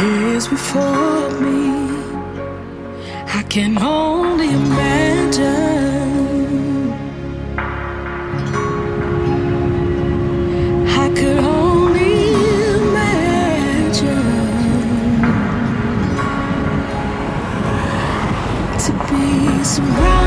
is before me. I can only imagine. I could only imagine to be surrounded.